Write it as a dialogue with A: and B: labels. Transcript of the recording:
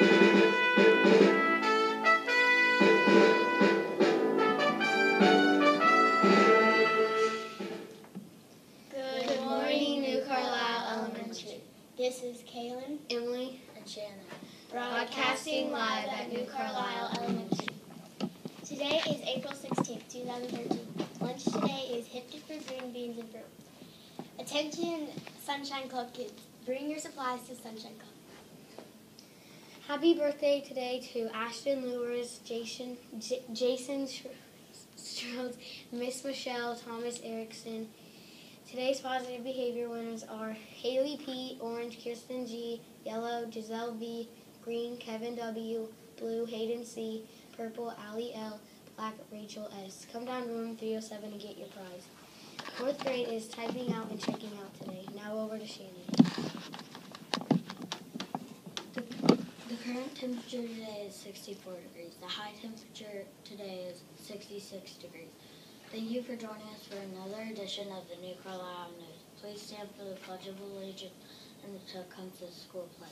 A: Good morning, New Carlisle Elementary. This is Kaylin,
B: Emily,
A: and Shannon,
B: broadcasting live at New Carlisle Elementary.
A: Today is April 16, 2013. Lunch today is hipster fruit, green beans, and fruit. Attention Sunshine Club kids, bring your supplies to Sunshine Club.
B: Happy birthday today to Ashton Lewis, Jason, J- Jason Strode, Miss Michelle, Thomas Erickson. Today's positive behavior winners are Haley P, Orange, Kirsten G, Yellow, Giselle V, Green, Kevin W, Blue, Hayden C, Purple, Ali L, Black, Rachel S. Come down to room 307 and get your prize. Fourth grade is typing out and checking out today. Now over to Shannon.
C: The current temperature today is 64 degrees. The high temperature today is 66 degrees. Thank you for joining us for another edition of the New Carlisle News. Please stand for the Pledge of Allegiance and the Tecumseh School Pledge.